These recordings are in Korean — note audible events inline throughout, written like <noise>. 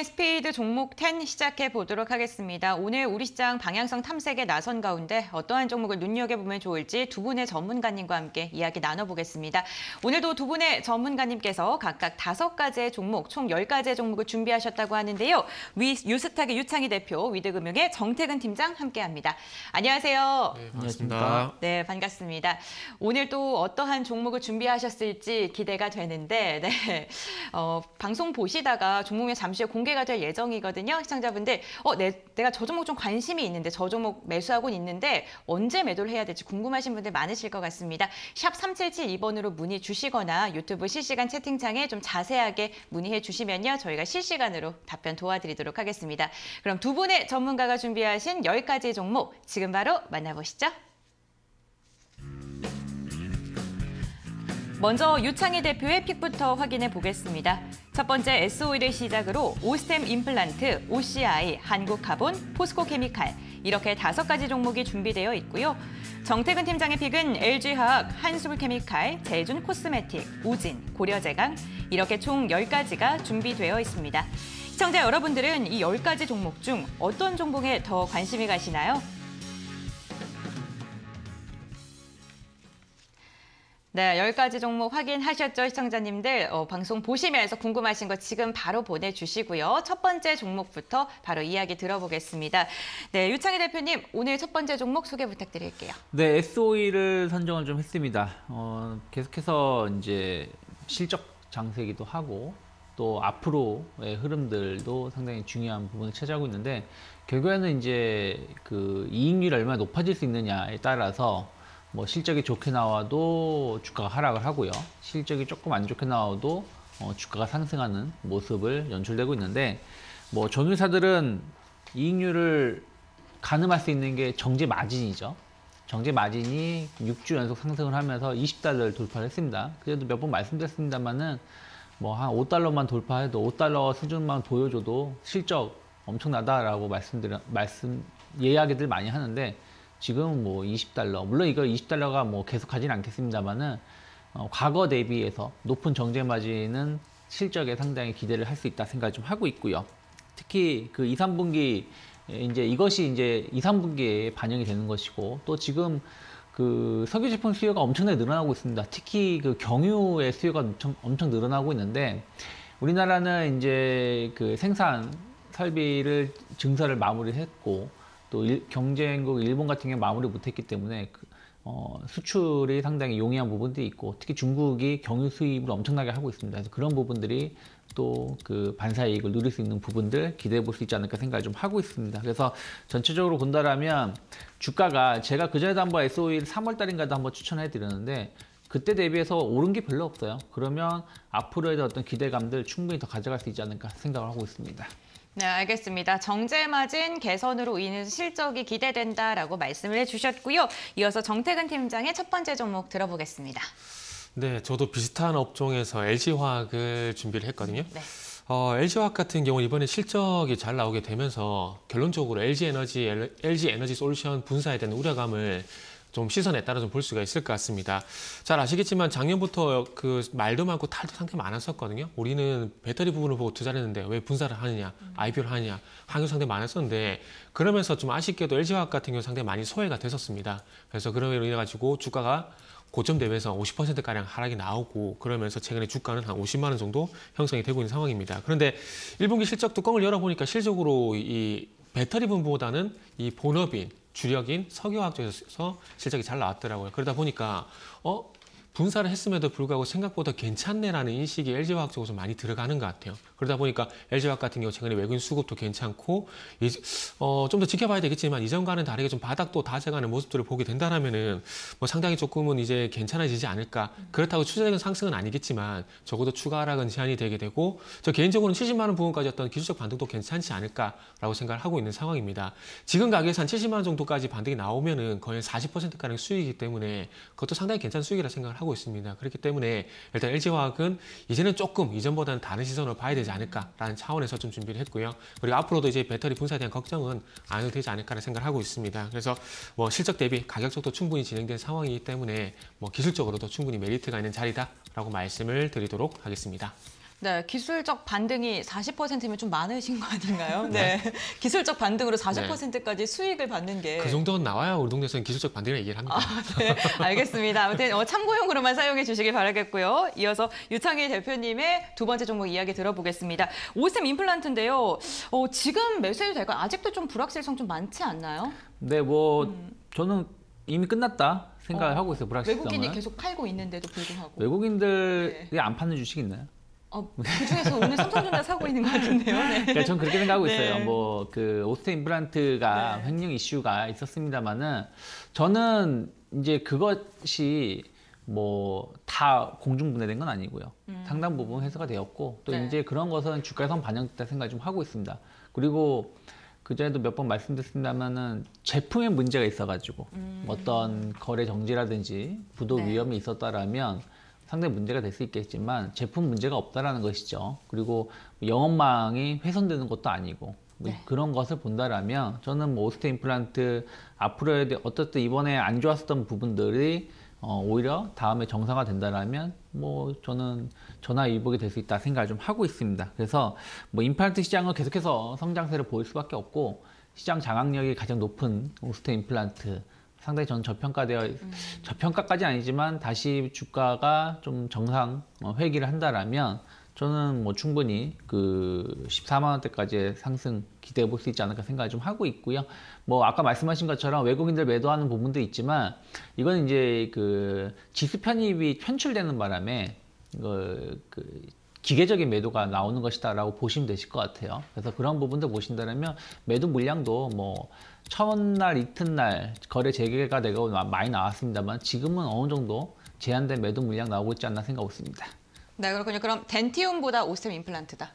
스피드 종목 10 시작해 보도록 하겠습니다. 오늘 우리 시장 방향성 탐색에 나선 가운데 어떠한 종목을 눈여겨보면 좋을지 두 분의 전문가님과 함께 이야기 나눠보겠습니다. 오늘도 두 분의 전문가님께서 각각 다섯 가지의 종목, 총 10가지의 종목을 준비하셨다고 하는데요. 위, 유스탁의 유창희 대표, 위드금융의 정태근 팀장 함께합니다. 안녕하세요. 네, 안녕하십니까. 반갑습니다. 네, 반갑습니다. 오늘 또 어떠한 종목을 준비하셨을지 기대가 되는데, 네. 어, 방송 보시다가 종목명 잠시 후에 공개가 될 예정이거든요. 시청자분들, 어, 내, 내가 저 종목 좀 관심이 있는데, 저 종목 매수하고는 있는데, 언제 매도를 해야 될지 궁금하신 분들 많으실 것 같습니다. 샵 3772번으로 문의 주시거나 유튜브 실시간 채팅창에 좀 자세하게 문의해 주시면요. 저희가 실시간으로 답변 도와드리도록 하겠습니다. 그럼 두 분의 전문가가 준비하신 10가지 종목 지금 바로 만나보시죠. 먼저 유창희 대표의 픽부터 확인해 보겠습니다. 첫 번째 S-오일을 시작으로 오스템 임플란트, OCI, 한국카본, 포스코케미칼 이렇게 다섯 가지 종목이 준비되어 있고요. 정태근 팀장의 픽은 LG화학, 한수물케미칼, 제준 코스메틱, 우진, 고려제강 이렇게 총 10가지가 준비되어 있습니다. 시청자 여러분들은 이 10가지 종목 중 어떤 종목에 더 관심이 가시나요? 네, 10가지 종목 확인하셨죠, 시청자님들? 어, 방송 보시면서 궁금하신 거 지금 바로 보내주시고요. 첫 번째 종목부터 바로 이야기 들어보겠습니다. 네, 유창희 대표님, 오늘 첫 번째 종목 소개 부탁드릴게요. 네, SOE를 선정을 좀 했습니다. 어, 계속해서 이제 실적 장세기도 하고 또 앞으로의 흐름들도 상당히 중요한 부분을 차지하고 있는데 결국에는 이제 그 이익률이 얼마나 높아질 수 있느냐에 따라서 뭐 실적이 좋게 나와도 주가가 하락을 하고요. 실적이 조금 안 좋게 나와도 어, 주가가 상승하는 모습을 연출되고 있는데 뭐 전유사들은 이익률을 가늠할 수 있는 게 정제 마진이죠. 정제 마진이 6주 연속 상승을 하면서 20달러를 돌파를 했습니다. 그래도 몇 번 말씀드렸습니다만은 뭐 한 5달러만 돌파해도 5달러 수준만 보여줘도 실적 엄청나다라고 말씀드려 말씀 이야기들 많이 하는데 지금 뭐 20달러 물론 이거 20달러가 뭐 계속 하진 않겠습니다만은 어, 과거 대비해서 높은 정제 마진은 실적에 상당히 기대를 할 수 있다 생각을 좀 하고 있고요. 특히 그 2, 3분기 이제 이것이 이제 2, 3분기에 반영이 되는 것이고 또 지금 그 석유 제품 수요가 엄청나게 늘어나고 있습니다. 특히 그 경유의 수요가 엄청 엄청 늘어나고 있는데 우리나라는 이제 그 생산 설비를 증설을 마무리했고 또 일, 경쟁국 일본 같은 경우 마무리 못했기 때문에 그, 어, 수출이 상당히 용이한 부분들이 있고 특히 중국이 경유 수입을 엄청나게 하고 있습니다. 그래서 그런 부분들이 또 그 반사 이익을 누릴 수 있는 부분들 기대해 볼 수 있지 않을까 생각을 좀 하고 있습니다. 그래서 전체적으로 본다라면 주가가 제가 그전에도 한번 SOE 3월 달인가도 한번 추천해 드렸는데 그때 대비해서 오른 게 별로 없어요. 그러면 앞으로의 어떤 기대감들 충분히 더 가져갈 수 있지 않을까 생각을 하고 있습니다. 네, 알겠습니다. 정제마진 개선으로 인해서 실적이 기대된다라고 말씀을 해주셨고요. 이어서 정태근 팀장의 첫 번째 종목 들어보겠습니다. 네, 저도 비슷한 업종에서 LG화학을 준비를 했거든요. 네. 어, LG화학 같은 경우는 이번에 실적이 잘 나오게 되면서 결론적으로 LG에너지, LG에너지 솔루션 분사에 대한 우려감을 좀 시선에 따라 좀 볼 수가 있을 것 같습니다. 잘 아시겠지만 작년부터 그 말도 많고 탈도 상당히 많았었거든요. 우리는 배터리 부분을 보고 투자를 했는데 왜 분사를 하느냐, IPO를 하느냐, 항의 상당히 많았었는데 그러면서 좀 아쉽게도 LG화학 같은 경우 상당히 많이 소외가 됐었습니다. 그래서 그러면 인해 가지고 주가가 고점 대비해서 50%가량 하락이 나오고 그러면서 최근에 주가는 한 50만 원 정도 형성이 되고 있는 상황입니다. 그런데 1분기 실적 뚜껑을 열어보니까 실적으로 이 배터리 부분보다는 이 본업인 주력인 석유화학 쪽에서 실적이 잘 나왔더라고요. 그러다 보니까 어 분사를 했음에도 불구하고 생각보다 괜찮네라는 인식이 LG화학 쪽에서 많이 들어가는 것 같아요. 그러다 보니까 LG화학 같은 경우 최근에 외국인 수급도 괜찮고 어, 좀 더 지켜봐야 되겠지만 이전과는 다르게 좀 바닥도 다져가는 모습들을 보게 된다라면은 뭐 상당히 조금은 이제 괜찮아지지 않을까. 그렇다고 추세적인 상승은 아니겠지만 적어도 추가 하락은 제한이 되게 되고 저 개인적으로는 70만 원 부분까지 어떤 기술적 반등도 괜찮지 않을까라고 생각을 하고 있는 상황입니다. 지금 가격에서 한 70만 원 정도까지 반등이 나오면은 거의 40%가량 수익이기 때문에 그것도 상당히 괜찮은 수익이라 생각을 하고 있습니다. 그렇기 때문에 일단 LG화학은 이제는 조금 이전보다는 다른 시선으로 봐야 되지 않을까라는 차원에서 좀 준비를 했고요. 그리고 앞으로도 이제 배터리 분사에 대한 걱정은 안 해도 되지 않을까라는 생각을 하고 있습니다. 그래서 뭐 실적 대비 가격적도 충분히 진행된 상황이기 때문에 뭐 기술적으로도 충분히 메리트가 있는 자리다라고 말씀을 드리도록 하겠습니다. 네, 기술적 반등이 40%면 좀 많으신 거 아닌가요? 네. <laughs> 기술적 반등으로 40%까지 수익을 받는 게. 그 정도는 나와야 우리 동네에서는 기술적 반대를 얘기를 합니다. 아, 네, 알겠습니다. 아무튼 어, 참고용으로만 사용해 주시길 바라겠고요. 이어서 유창희 대표님의 두 번째 종목 이야기 들어보겠습니다. 오셈 임플란트인데요. 어, 지금 매수해도 될까요? 아직도 좀 불확실성 좀 많지 않나요? 네, 뭐 저는 이미 끝났다 생각을 어, 하고 있어요. 불확실성은. 외국인이 계속 팔고 있는데도 불구하고. 외국인들이 안 파는 주식 있나요? 어, 그 중에서 오늘 삼성전자 사고 있는 것 같은데요. 네. 그러니까 저는 그렇게 생각하고 네. 있어요. 뭐 그 오스테 임플란트가 네. 횡령 이슈가 있었습니다만은 저는 이제 그것이 뭐 다 공중 분해된 건 아니고요. 상당 부분 해소가 되었고 또 음. 네. 이제 그런 것은 주가에서 반영됐다 생각을 좀 하고 있습니다. 그리고 그 전에도 몇 번 말씀드렸습니다만은 제품에 문제가 있어가지고 어떤 거래 정지라든지 부도 음. 네. 위험이 있었다라면 상당히 문제가 될 수 있겠지만 제품 문제가 없다라는 것이죠. 그리고 영업망이 훼손되는 것도 아니고 뭐 네. 그런 것을 본다라면 저는 뭐 오스테 임플란트 앞으로에 대해 어떻든 이번에 안 좋았었던 부분들이 어, 오히려 다음에 정상화 된다라면 뭐 저는 전화 위복이 될 수 있다 생각을 좀 하고 있습니다. 그래서 뭐 임플란트 시장은 계속해서 성장세를 보일 수밖에 없고 시장 장악력이 가장 높은 오스테 임플란트 상당히 저는 저평가되어 저평가까지 아니지만 다시 주가가 좀 정상 어, 회귀를 한다라면 저는 뭐 충분히 그 14만 원대까지의 상승 기대해 볼 수 있지 않을까 생각을 좀 하고 있고요. 뭐 아까 말씀하신 것처럼 외국인들 매도하는 부분도 있지만 이건 이제 그 지수 편입이 편출되는 바람에 그, 그 기계적인 매도가 나오는 것이다라고 보시면 되실 것 같아요. 그래서 그런 부분들 보신다면 매도 물량도 뭐 첫날 이튿날 거래 재개가 되고 마- 많이 나왔습니다만 지금은 어느 정도 제한된 매도 물량 나오고 있지 않나 생각하고 있습니다. 네, 그렇군요. 그럼 덴티움보다 오셈 임플란트다.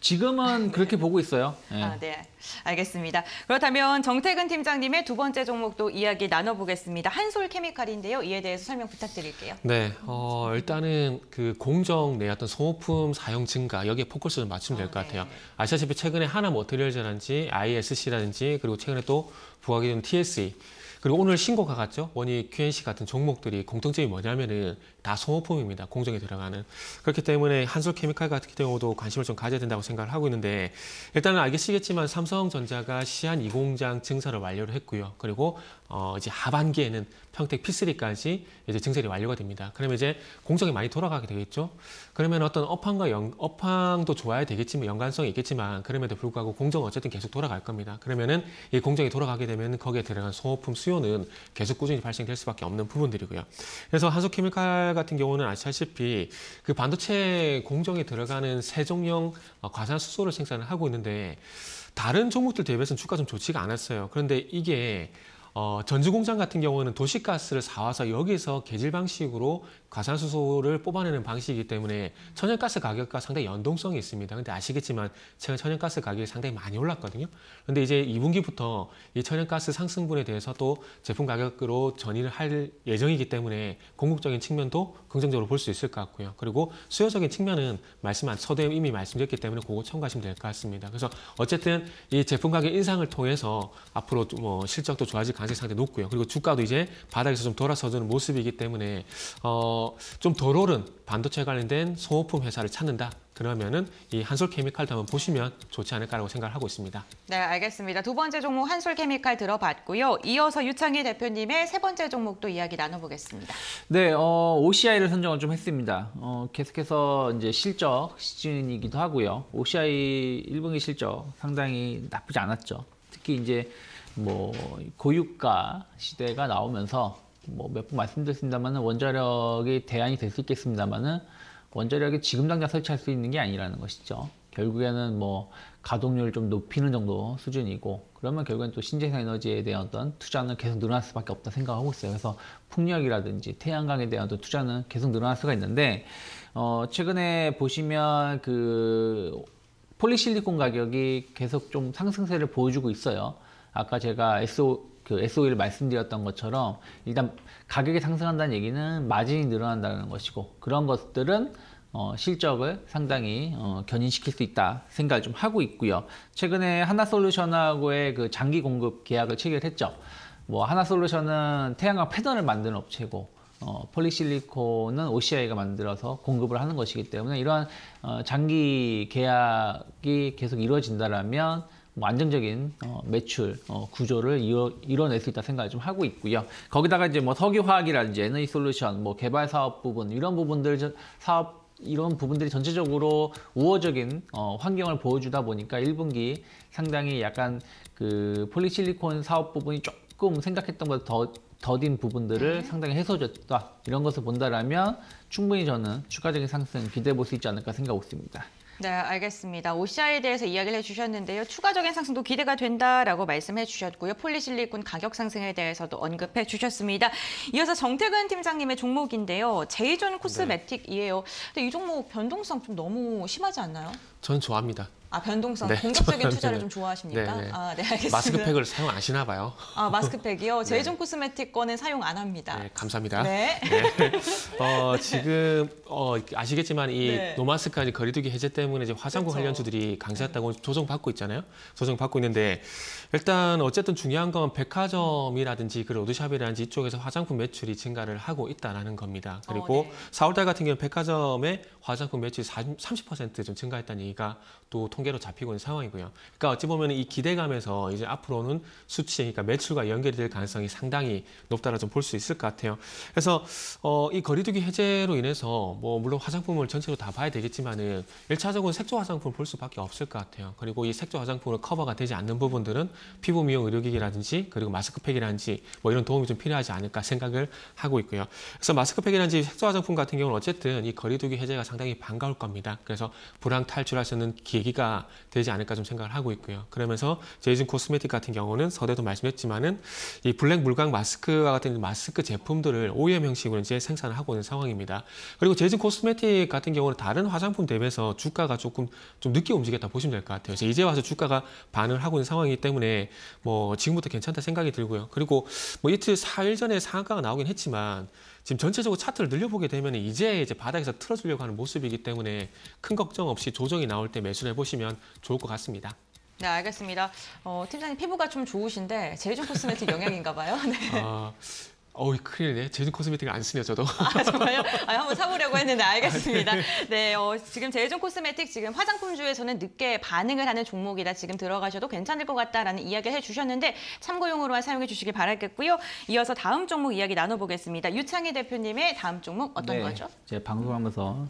지금은 <laughs> 그렇게 보고 있어요. 예. 아, 네. 알겠습니다. 그렇다면 정태근 팀장님의 두 번째 종목도 이야기 나눠보겠습니다. 한솔 케미칼인데요. 이에 대해서 설명 부탁드릴게요. 네, 어, 일단은 그 공정 내 어떤 소모품 사용 증가 여기에 포커스를 맞추면 될것 아, 같아요. 네. 아시다시피 최근에 하나 머티리얼즈라든지 ISC라든지 그리고 최근에 또 부각이 된 TSE 그리고 오늘 신고가 같죠. 원이 QNC 같은 종목들이 공통점이 뭐냐면은 다 소모품입니다. 공정에 들어가는. 그렇기 때문에 한솔 케미칼 같은 경우도 관심을 좀 가져야 된다고 생각을 하고 있는데 일단은 알겠시겠지만 삼성전자가 시안 2공장 증설을 완료를 했고요. 그리고 어 이제 하반기에는 평택 P3까지 이제 증설이 완료가 됩니다. 그러면 이제 공정이 많이 돌아가게 되겠죠. 그러면 어떤 업황과 연, 업황도 좋아야 되겠지만 연관성이 있겠지만 그럼에도 불구하고 공정은 어쨌든 계속 돌아갈 겁니다. 그러면은 이 공정이 돌아가게 되면 거기에 들어간 소모품 수요는 계속 꾸준히 발생될 수밖에 없는 부분들이고요. 그래서 한소케미칼 같은 경우는 아시다시피 그 반도 체 공정에 들어가는 세종용 어, 과산 수소를 생산을 하고 있는데 다른 종목들 대비해서는 주가 좀 좋지가 않았어요. 그런데 이게 어, 전주공장 같은 경우는 도시가스를 사와서 여기서 계질 방식으로 과산수소를 뽑아내는 방식이기 때문에 천연가스 가격과 상당히 연동성이 있습니다. 근데 아시겠지만 최근 천연가스 가격이 상당히 많이 올랐거든요. 근데 이제 2분기부터 이 천연가스 상승분에 대해서 또 제품 가격으로 전이를 할 예정이기 때문에 공급적인 측면도 긍정적으로 볼 수 있을 것 같고요. 그리고 수요적인 측면은 말씀한 서대 이미 말씀드렸기 때문에 그거 참고하시면 될 것 같습니다. 그래서 어쨌든 이 제품 가격 인상을 통해서 앞으로 좀뭐 실적도 좋아질 가능성이 상당히 높고요. 그리고 주가도 이제 바닥에서 좀 돌아서주는 모습이기 때문에 어, 좀덜 오른 반도체 관련된 소모품 회사를 찾는다. 그러면은 이 한솔케미칼도 한번 보시면 좋지 않을까라고 생각을 하고 있습니다. 네, 알겠습니다. 두 번째 종목 한솔 케미칼 들어봤고요. 이어서 유창희 대표님의 세 번째 종목도 이야기 나눠보겠습니다. 네, 어, OCI를 선정을 좀 했습니다. 어, 계속해서 이제 실적 시즌이기도 하고요. OCI 1분기 실적 상당히 나쁘지 않았죠. 특히 이제 뭐 고유가 시대가 나오면서 뭐 몇 번 말씀드렸습니다만은 원자력이 대안이 될 수 있겠습니다만은 원자력이 지금 당장 설치할 수 있는 게 아니라는 것이죠. 결국에는 뭐 가동률을 좀 높이는 정도 수준이고 그러면 결국엔 또 신재생 에너지에 대한 어떤 투자는 계속 늘어날 수밖에 없다 생각하고 있어요. 그래서 풍력이라든지 태양광에 대한 어떤 투자는 계속 늘어날 수가 있는데 어 최근에 보시면 그 폴리실리콘 가격이 계속 좀 상승세를 보여주고 있어요. 아까 제가 SO 그 SOE를 말씀드렸던 것처럼 일단 가격이 상승한다는 얘기는 마진이 늘어난다는 것이고 그런 것들은 어, 실적을 상당히 어, 견인시킬 수 있다 생각을 좀 하고 있고요. 최근에 하나솔루션하고의 그 장기 공급 계약을 체결했죠. 뭐 하나솔루션은 태양광 패널을 만드는 업체고 어, 폴리실리콘은 OCI가 만들어서 공급을 하는 것이기 때문에 이러한 어, 장기 계약이 계속 이루어진다라면 뭐 안정적인 어, 매출 어, 구조를 이뤄, 이뤄낼 수 있다 생각을 좀 하고 있고요. 거기다가 이제 뭐 석유화학이라든지 에너지 솔루션, 뭐 개발 사업 부분 이런 부분들 저- 사업 이런 부분들이 전체적으로 우호적인 어, 환경을 보여주다 보니까 1분기 상당히 약간 그 폴리실리콘 사업 부분이 조금 생각했던 것보다 더 더딘 부분들을 상당히 해소해줬다 이런 것을 본다라면 충분히 저는 추가적인 상승 기대해 볼 수 있지 않을까 생각하고 있습니다. 네, 알겠습니다. OCI에 대해서 이야기를 해주셨는데요. 추가적인 상승도 기대가 된다라고 말씀해 주셨고요. 폴리실리콘 가격 상승에 대해서도 언급해 주셨습니다. 이어서 정태근 팀장님의 종목인데요. 제이존 코스메틱이에요. 근데 이 종목 변동성 좀 너무 심하지 않나요? 저는 좋아합니다. 아, 변동성, 네, 공격적인 투자를 네. 좀 좋아하십니까? 네, 네. 아, 네, 알겠습니다. 마스크팩을 사용 안 하시나 봐요. 아, 마스크팩이요? 제이존 코스메틱 거는 사용 안 합니다. 네, 감사합니다. 네. 어, 지금 어, 아시겠지만 이 네. 노마스까지 거리두기 해제 때문에 이제 화장품 그렇죠. 관련주들이 강세했다고 조정 받고 있잖아요. 조정 받고 있는데 일단 어쨌든 중요한 건 백화점이라든지 그 로드샵이라든지 이쪽에서 화장품 매출이 증가를 하고 있다라는 겁니다. 그리고 어, 네. 4월달 같은 경우는 백화점의 화장품 매출이 30%좀 증가했다는 얘기 가 또 통계로 잡히고 있는 상황이고요. 그러니까 어찌 보면 이 기대감에서 이제 앞으로는 수치, 그러니까 매출과 연결이 될 가능성이 상당히 높다라 좀 볼 수 있을 것 같아요. 그래서 어, 이 거리두기 해제로 인해서 뭐 물론 화장품을 전체로 다 봐야 되겠지만은 일차적으로 색조 화장품을 볼 수밖에 없을 것 같아요. 그리고 이 색조 화장품으로 커버가 되지 않는 부분들은 피부 미용 의료기기라든지 그리고 마스크팩이라든지 뭐 이런 도움이 좀 필요하지 않을까 생각을 하고 있고요. 그래서 마스크팩이라든지 색조 화장품 같은 경우는 어쨌든 이 거리두기 해제가 상당히 반가울 겁니다. 그래서 불황 탈출할 수 있는 계기가 되지 않을까 좀 생각을 하고 있고요. 그러면서 제이즌 코스메틱 같은 경우는 서대도 말씀했지만은 이 블랙 물광 마스크와 같은 마스크 제품들을 OEM 형식으로 이제 생산을 하고 있는 상황입니다. 그리고 제이즌 코스메틱 같은 경우는 다른 화장품 대비해서 주가가 조금 좀 늦게 움직였다 보시면 될 것 같아요. 이제 와서 주가가 반응을 하고 있는 상황이기 때문에 뭐 지금부터 괜찮다 생각이 들고요. 그리고 뭐 이틀 4일 전에 상한가가 나오긴 했지만 지금 전체적으로 차트를 늘려보게 되면 이제 이제 바닥에서 틀어주려고 하는 모습이기 때문에 큰 걱정 없이 조정이 나올 때 매수를 해보시면 좋을 것 같습니다. 네, 알겠습니다. 어, 팀장님 피부가 좀 좋으신데 제이존 코스메틱 영향인가 봐요. <laughs> 네. 아, 어우 큰일이네. 제준 코스메틱을 안 쓰네요, 저도. 아, 정말요? 아, 한번 사보려고 했는데 알겠습니다. <laughs> 네, 어, 지금 제이존 코스메틱 지금 화장품주에서는 늦게 반응을 하는 종목이다. 지금 들어가셔도 괜찮을 것 같다라는 이야기를 해주셨는데 참고용으로만 사용해 주시길 바라겠고요. 이어서 다음 종목 이야기 나눠보겠습니다. 유창희 대표님의 다음 종목 어떤 네, 거죠? 제 방송하면서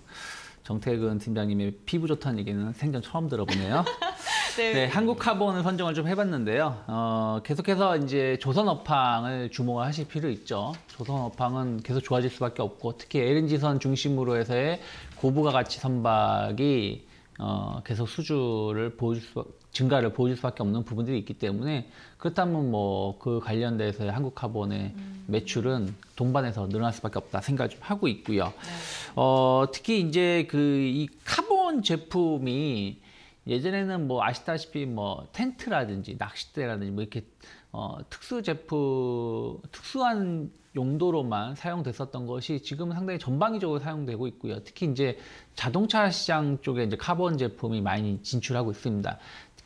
정태근 팀장님의 피부 좋다는 얘기는 생전 처음 들어보네요. <laughs> 네, 한국 카본을 선정을 좀 해봤는데요. 어, 계속해서 이제 조선업황을 주목을 하실 필요 있죠. 조선업황은 계속 좋아질 수밖에 없고 특히 LNG선 중심으로 해서의 고부가 가치 선박이 어, 계속 수주를 보여줄 수, 증가를 보여줄 수밖에 없는 부분들이 있기 때문에 그렇다면 뭐 그 관련돼서의 한국 카본의 매출은 동반해서 늘어날 수밖에 없다 생각을 좀 하고 있고요. 어, 특히 이제 그 이 카본 제품이 예전에는 뭐 아시다시피 뭐 텐트라든지 낚싯대라든지 뭐 이렇게 어, 특수 제품 특수한 용도로만 사용됐었던 것이 지금은 상당히 전방위적으로 사용되고 있고요. 특히 이제 자동차 시장 쪽에 이제 카본 제품이 많이 진출하고 있습니다.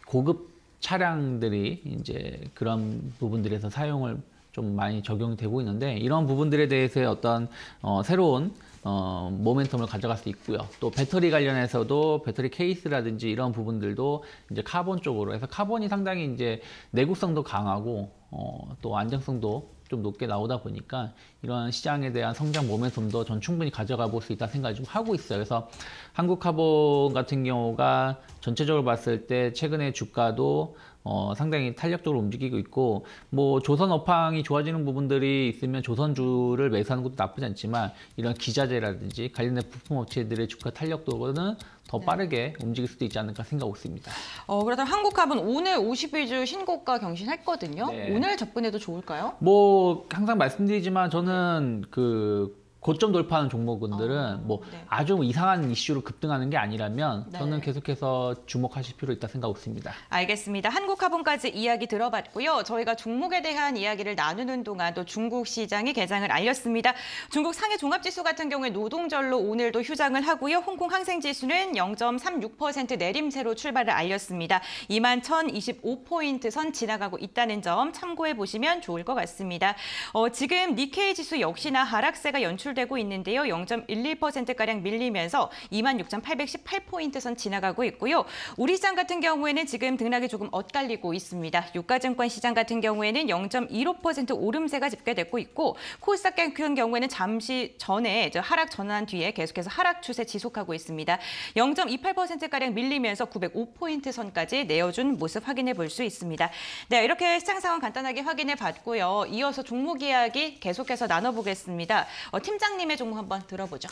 고급 차량들이 이제 그런 부분들에서 사용을 좀 많이 적용이 되고 있는데 이런 부분들에 대해서의 어떤 어, 새로운 어, 모멘텀을 가져갈 수 있고요. 또 배터리 관련해서도 배터리 케이스라든지 이런 부분들도 이제 카본 쪽으로 해서 카본이 상당히 이제 내구성도 강하고 어, 또 안정성도 좀 높게 나오다 보니까 이런 시장에 대한 성장 모멘텀도 전 충분히 가져가 볼 수 있다 생각을 좀 하고 있어요. 그래서 한국 카본 같은 경우가 전체적으로 봤을 때 최근에 주가도 어, 상당히 탄력적으로 움직이고 있고 뭐 조선 업황이 좋아지는 부분들이 있으면 조선주를 매수하는 것도 나쁘지 않지만 이런 기자재라든지 관련된 부품 업체들의 주가 탄력도는 더 빠르게 움직일 수도 있지 않을까 생각하고 있습니다. 어, 그렇다면 한국카본 오늘 52주 신고가 경신했거든요. 네. 오늘 접근해도 좋을까요? 뭐 항상 말씀드리지만 저는 그 고점 돌파하는 종목군들은 어, 뭐 네. 아주 이상한 이슈로 급등하는 게 아니라면 네. 저는 계속해서 주목하실 필요 있다 생각하고 있습니다. 알겠습니다. 한국화본까지 이야기 들어봤고요. 저희가 종목에 대한 이야기를 나누는 동안 또 중국 시장이 개장을 알렸습니다. 중국 상해 종합지수 같은 경우에 노동절로 오늘도 휴장을 하고요. 홍콩 항생지수는 0.36% 내림세로 출발을 알렸습니다. 2만 1,025포인트 선 지나가고 있다는 점 참고해 보시면 좋을 것 같습니다. 어, 지금 니케이 지수 역시나 하락세가 연출 되고 있는데요. 0.12%가량 밀리면서 26,818포인트 선 지나가고 있고요. 우리 시장 같은 경우에는 지금 등락이 조금 엇갈리고 있습니다. 유가증권 시장 같은 경우에는 0.15% 오름세가 집계되고 있고 코스닥 같은 경우에는 잠시 전에 저 하락 전환 뒤에 계속해서 하락 추세 지속하고 있습니다. 0.28%가량 밀리면서 905포인트 선까지 내어준 모습 확인해 볼 수 있습니다. 네, 이렇게 시장 상황 간단하게 확인해 봤고요. 이어서 종목 이야기 계속해서 나눠보겠습니다. 어, 팀장 님의 종목 한번 들어보죠.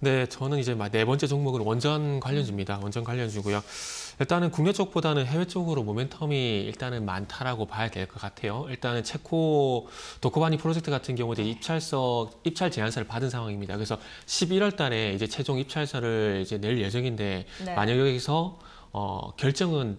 네, 저는 이제 막네 번째 종목은 원전 관련주입니다. 원전 관련주고요. 일단은 국내 쪽보다는 해외 쪽으로 모멘텀이 일단은 많다라고 봐야 될 것 같아요. 일단은 체코 도코바니 프로젝트 같은 경우 이제 입찰서 입찰 제안서를 받은 상황입니다. 그래서 11월 달에 이제 최종 입찰서를 이제 낼 예정인데 네. 만약 여기서 어, 결정은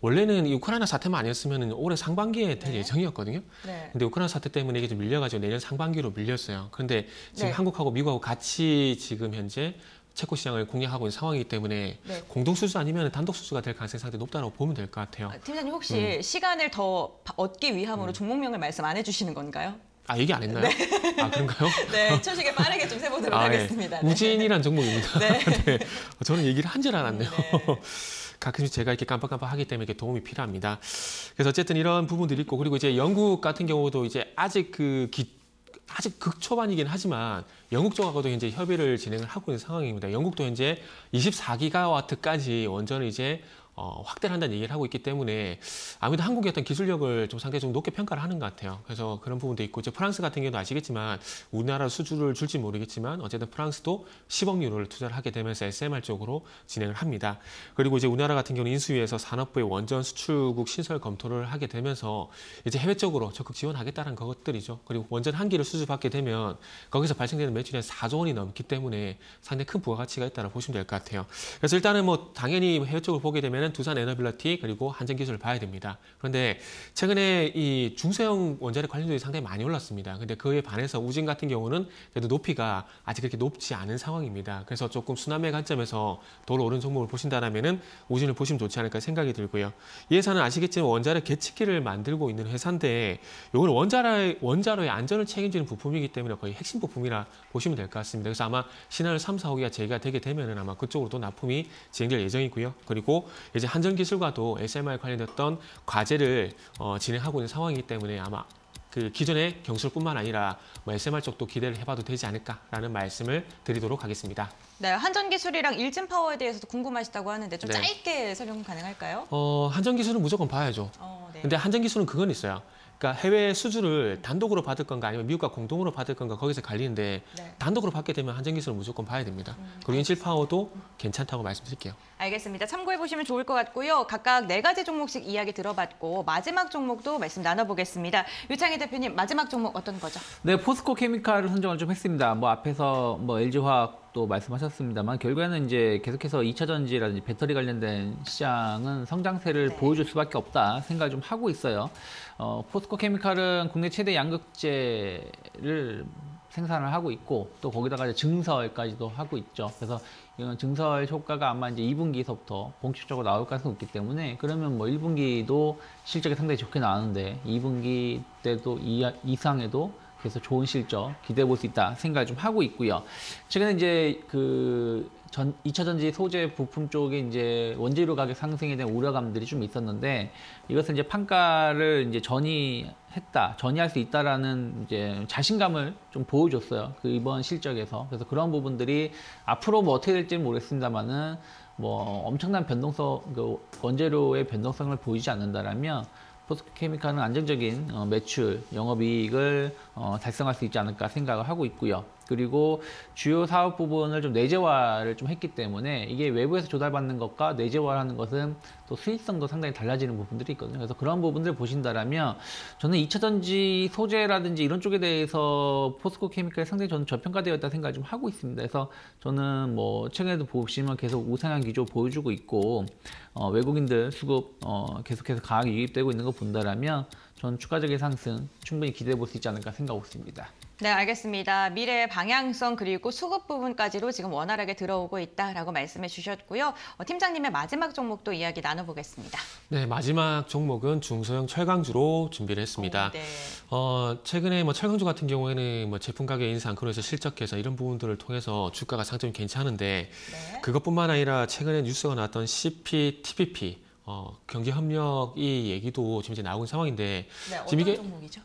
원래는 이 우크라이나 사태만 아니었으면 올해 상반기에 될 네. 예정이었거든요. 네. 근데 우크라이나 사태 때문에 이게 좀 밀려가지고 내년 상반기로 밀렸어요. 그런데 지금 네. 한국하고 미국하고 같이 지금 현재 체코 시장을 공략하고 있는 상황이기 때문에 네. 공동 수주 아니면 단독 수주가 될 가능성이 상당히 높다고 보면 될 것 같아요. 아, 팀장님 혹시 음. 시간을 더 바- 얻기 위함으로 종목명을 말씀 안 해주시는 건가요? 아 얘기 안 했나요? 아 그런가요? <laughs> 네, 초식에 빠르게 좀 세보도록 아, 예. 하겠습니다. 네. 우진이란 종목입니다. 네. <laughs> 네. 저는 얘기를 한 줄 알았네요. 네. 가끔씩 제가 이렇게 깜빡깜빡 하기 때문에 이렇게 도움이 필요합니다. 그래서 어쨌든 이런 부분들이 있고 그리고 이제 영국 같은 경우도 이제 아직 그 기, 아직 극초반이긴 하지만 영국 쪽하고도 현재 협의를 진행을 하고 있는 상황입니다. 영국도 현재 24기가와트까지 원전을 이제 어, 확대를 한다는 얘기를 하고 있기 때문에 아무래도 한국의 어떤 기술력을 좀 상당히 좀 높게 평가를 하는 것 같아요. 그래서 그런 부분도 있고 이제 프랑스 같은 경우도 아시겠지만 우리나라 수주를 줄지 모르겠지만 어쨌든 프랑스도 10억 유로를 투자를 하게 되면서 SMR 쪽으로 진행을 합니다. 그리고 이제 우리나라 같은 경우는 인수위에서 산업부의 원전 수출국 신설 검토를 하게 되면서 이제 해외 쪽으로 적극 지원하겠다는 것들이죠. 그리고 원전 한 기를 수주받게 되면 거기서 발생되는 매출이 한 4조 원이 넘기 때문에 상당히 큰 부가가치가 있다고 보시면 될 것 같아요. 그래서 일단은 뭐 당연히 해외 쪽을 보게 되면 은 두산 에너빌러티 그리고 한전기술을 봐야 됩니다. 그런데 최근에 이 중소형 원자력 관련주들이 상당히 많이 올랐습니다. 근데 그에 반해서 우진 같은 경우는 그래도 높이가 아직 그렇게 높지 않은 상황입니다. 그래서 조금 순환매 관점에서 도로 오른 종목을 보신다라면은 우진을 보시면 좋지 않을까 생각이 들고요. 이 회사는 아시겠지만 원자력 계측기를 만들고 있는 회사인데 이건 원자로 원자로의 안전을 책임지는 부품이기 때문에 거의 핵심 부품이라 보시면 될 것 같습니다. 그래서 아마 신한울 3, 4호기가 재개가 되게 되면은 아마 그쪽으로 도 납품이 진행될 예정이고요. 그리고 이제 한전기술과도 SMR 관련됐던 과제를 어, 진행하고 있는 상황이기 때문에 아마 그 기존의 경술뿐만 아니라 뭐 SMR 쪽도 기대를 해봐도 되지 않을까라는 말씀을 드리도록 하겠습니다. 네, 한전기술이랑 일진파워에 대해서도 궁금하시다고 하는데 좀 네. 짧게 설명 가능할까요? 어, 한전기술은 무조건 봐야죠. 어, 네. 근데 한전기술은 그건 있어요. 그러니까 해외 수주를 단독으로 받을 건가 아니면 미국과 공동으로 받을 건가 거기서 갈리는데 네. 단독으로 받게 되면 한전기술은 무조건 봐야 됩니다. 음, 그리고 인실 파워도 괜찮다고 말씀드릴게요. 알겠습니다. 참고해 보시면 좋을 것 같고요. 각각 네 가지 종목씩 이야기 들어봤고 마지막 종목도 말씀 나눠보겠습니다. 유창희 대표님 마지막 종목 어떤 거죠? 네, 포스코 케미칼을 선정을 좀 했습니다. 뭐 앞에서 뭐 LG화학 도 말씀하셨습니다만 결국에는 이제 계속해서 2차 전지라든지 배터리 관련된 시장은 성장세를 네. 보여줄 수밖에 없다 생각을 좀 하고 있어요. 어, 포스코 케미칼은 국내 최대 양극재를 생산을 하고 있고 또 거기다가 이제 증설까지도 하고 있죠. 그래서 이건 증설 효과가 아마 이제 2분기서부터 본격적으로 나올 가능성이 있기 때문에 그러면 뭐 1분기도 실적이 상당히 좋게 나왔는데 2분기 때도 이, 이상에도 그래서 좋은 실적 기대해 볼 수 있다 생각을 좀 하고 있고요. 최근에 이제 그 전, 2차 전지 소재 부품 쪽에 이제 원재료 가격 상승에 대한 우려감들이 좀 있었는데 이것을 이제 판가를 이제 전이했다, 전이할 수 있다라는 이제 자신감을 좀 보여줬어요. 그 이번 실적에서. 그래서 그런 부분들이 앞으로 뭐 어떻게 될지는 모르겠습니다만은 뭐 엄청난 변동성, 그 원재료의 변동성을 보이지 않는다라면 포스코케미칼은 안정적인 어, 매출, 영업이익을 어, 달성할 수 있지 않을까 생각을 하고 있고요. 그리고 주요 사업 부분을 좀 내재화를 좀 했기 때문에 이게 외부에서 조달받는 것과 내재화하는 것은 또 수익성도 상당히 달라지는 부분들이 있거든요. 그래서 그런 부분들을 보신다라면 저는 2차 전지 소재라든지 이런 쪽에 대해서 포스코 케미칼이 상당히 저는 저평가되어 있다 생각을 좀 하고 있습니다. 그래서 저는 뭐 최근에도 보시면 계속 우상향 기조 보여주고 있고 어, 외국인들 수급 어, 계속해서 강하게 유입되고 있는 거 본다라면 저는 추가적인 상승 충분히 기대해 볼 수 있지 않을까 생각하고 있습니다. 네, 알겠습니다. 미래 방향성 그리고 수급 부분까지도 지금 원활하게 들어오고 있다라고 말씀해 주셨고요. 어, 팀장님의 마지막 종목도 이야기 나눠보겠습니다. 네, 마지막 종목은 중소형 철강주로 준비를 했습니다. 오, 네. 어, 최근에 뭐 철강주 같은 경우에는 뭐 제품 가격 인상, 그래서 실적 개선 이런 부분들을 통해서 주가가 상점이 괜찮은데 네. 그것뿐만 아니라 최근에 뉴스가 나왔던 CPTPP 어, 경제 협력 이 얘기도 지금 이제 나오는 상황인데 네, 어떤 지금 이게- 종목이죠?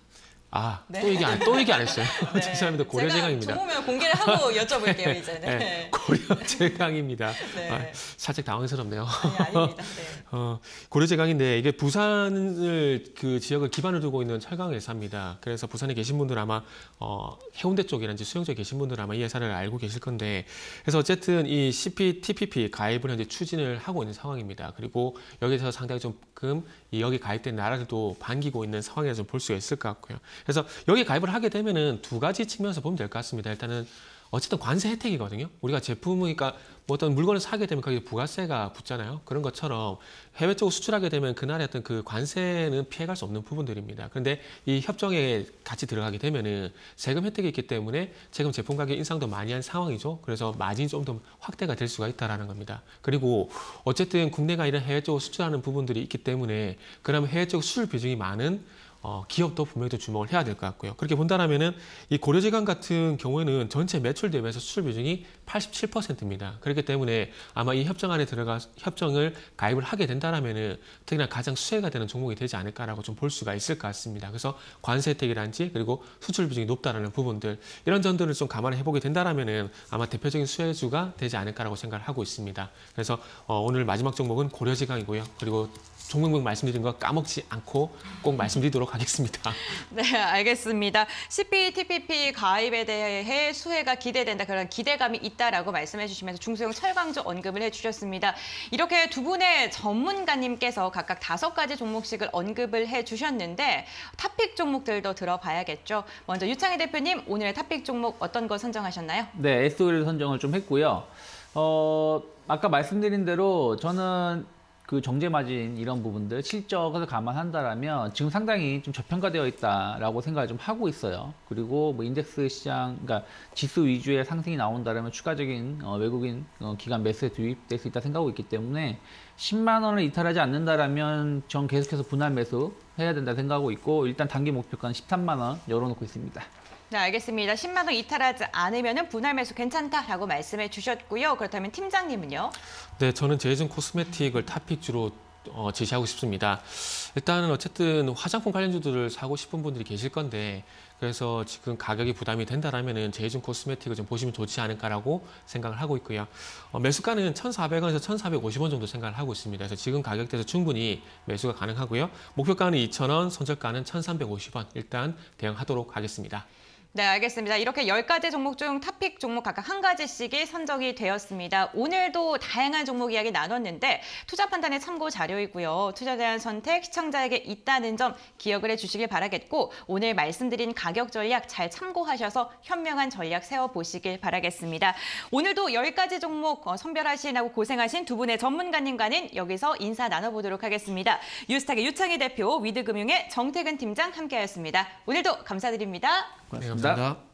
아, 네. 또 얘기 안, 또 얘기 안 했어요. <laughs> 네. <laughs> 죄송합니다. 고려제강입니다. 종목명 공개를 하고 <laughs> 여쭤볼게요, 이제. 네. 네, 고려제강입니다. 네. 아, 살짝 당황스럽네요. 아니, 아닙니다. 네. 어, 고려제강인데 이게 부산을 그 지역을 기반을 두고 있는 철강 회사입니다. 그래서 부산에 계신 분들 아마 어, 해운대 쪽이라든지 수영 쪽에 계신 분들 아마 이 회사를 알고 계실 건데 그래서 어쨌든 이 CPTPP 가입을 현재 추진을 하고 있는 상황입니다. 그리고 여기서 상당히 조금 이 여기 가입된 나라들도 반기고 있는 상황에서 좀볼 수가 있을 것 같고요. 그래서 여기 가입을 하게 되면은 두 가지 측면에서 보면 될 것 같습니다. 일단은 어쨌든 관세 혜택이거든요. 우리가 제품을 그러니까 뭐 어떤 물건을 사게 되면 거기에 부가세가 붙잖아요. 그런 것처럼 해외 쪽으로 수출하게 되면 그날의 어떤 그 관세는 피해갈 수 없는 부분들입니다. 그런데 이 협정에 같이 들어가게 되면은 세금 혜택이 있기 때문에 세금 제품 가격 인상도 많이 한 상황이죠. 그래서 마진이 좀 더 확대가 될 수가 있다라는 겁니다. 그리고 어쨌든 국내가 아니라 해외 쪽으로 수출하는 부분들이 있기 때문에 그러면 해외 쪽 수출 비중이 많은 어, 기업도 분명히 좀 주목을 해야 될 것 같고요. 그렇게 본다라면은 이 고려지간 같은 경우에는 전체 매출 대비해서 수출 비중이 87%입니다. 그렇기 때문에 아마 이 협정 안에 들어가 협정을 가입을 하게 된다라면은 특히나 가장 수혜가 되는 종목이 되지 않을까라고 좀 볼 수가 있을 것 같습니다. 그래서 관세 혜택이란지 그리고 수출 비중이 높다라는 부분들 이런 점들을 좀 감안해 보게 된다라면은 아마 대표적인 수혜주가 되지 않을까라고 생각을 하고 있습니다. 그래서 어, 오늘 마지막 종목은 고려지강이고요. 그리고 종목명 말씀드린 거 까먹지 않고 꼭 말씀드리도록 하겠습니다. <laughs> 네, 알겠습니다. CPTPP 가입에 대해 수혜가 기대된다. 그런 기대감이 있 다라고 말씀해 주시면서 중소형 철강주 언급을 해 주셨습니다. 이렇게 두 분의 전문가님께서 각각 다섯 가지 종목씩을 언급을 해 주셨는데 탑픽 종목들도 들어봐야겠죠. 먼저 유창희 대표님, 오늘의 탑픽 종목 어떤 거 선정하셨나요? 네, SOL 선정을 좀 했고요. 어, 아까 말씀드린 대로 저는 그 정제 마진 이런 부분들 실적을 감안한다라면 지금 상당히 좀 저평가되어 있다라고 생각을 좀 하고 있어요. 그리고 뭐 인덱스 시장, 그러니까 지수 위주의 상승이 나온다라면 추가적인 어, 외국인 어, 기관 매수에 투입될 수 있다 생각하고 있기 때문에 10만 원을 이탈하지 않는다라면 전 계속해서 분할 매수 해야 된다 생각하고 있고 일단 단기 목표가는 13만 원 열어놓고 있습니다. 네, 알겠습니다. 10만 원 이탈하지 않으면 분할 매수 괜찮다라고 말씀해 주셨고요. 그렇다면 팀장님은요? 네, 저는 제이슨 코스메틱을 탑픽주로 어, 제시하고 싶습니다. 일단은 어쨌든 화장품 관련주들을 사고 싶은 분들이 계실 건데 그래서 지금 가격이 부담이 된다라면은 제이슨 코스메틱을 좀 보시면 좋지 않을까라고 생각을 하고 있고요. 어, 매수가는 1,400원에서 1,450원 정도 생각을 하고 있습니다. 그래서 지금 가격대에서 충분히 매수가 가능하고요. 목표가는 2,000원, 손절가는 1,350원 일단 대응하도록 하겠습니다. 네, 알겠습니다. 이렇게 10가지 종목 중 탑픽 종목 각각 한 가지씩이 선정이 되었습니다. 오늘도 다양한 종목 이야기 나눴는데 투자 판단의 참고 자료이고요. 투자에 대한 선택 시청자에게 있다는 점 기억을 해주시길 바라겠고 오늘 말씀드린 가격 전략 잘 참고하셔서 현명한 전략 세워보시길 바라겠습니다. 오늘도 10가지 종목 어, 선별하시느라고 고생하신 두 분의 전문가님과는 여기서 인사 나눠보도록 하겠습니다. 유스탁의 유창희 대표, 위드금융의 정태근 팀장 함께하였습니다. 오늘도 감사드립니다. 네, 고맙습니다. 감사합니다.